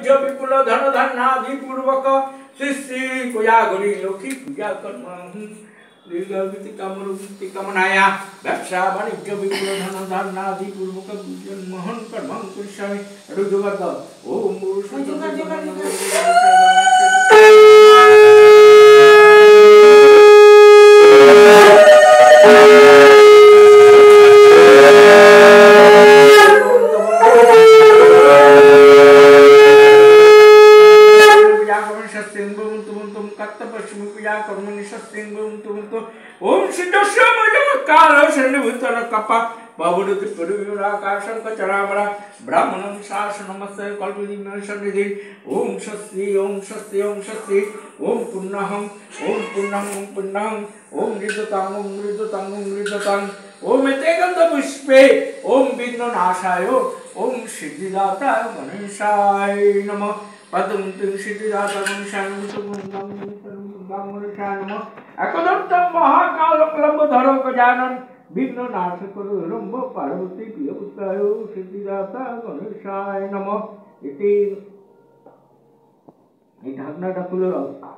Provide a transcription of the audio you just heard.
वैद्य विपुल धन धनाधि पूर्वक श्री श्री कोया गौरी लोकी पूजा कर कामनाया व्यवसाय वाणिज्य विपुल धन धनाधि पूर्वक मोहन कर्म, कुशल रुजुवत ओम तुम कत्त पश्चिम पूजा कर्म निशस्त्रिंग तुम तुम ओम सिद्धस्य मजम काल सन्निभूतन कपा बाबुडुति परुविराकाशं कचरामरा ब्राह्मणं शासनमस्य कल्पदिनं सन्निधि ओम स्वस्ति ओम स्वस्ति ओम स्वस्ति ओम पुन्नहं ओम पुन्नहं ओम पुन्नहं ओम मृदतां ओम मृदतां ओम मृदतां ओम एतेकन्दपुष्पे ओम विघ्ननाशाय ओम सिद्धिदाता गणेशाय नमः। কলম্ব ধর গজানন বিঘ্ন নাশ করু রম্ভ পার্বতী প্রিয় পুত্রায় সিদ্ধিদাতা গণেশায় নম। এটি এই ঢাকনাটা খুলে রাখো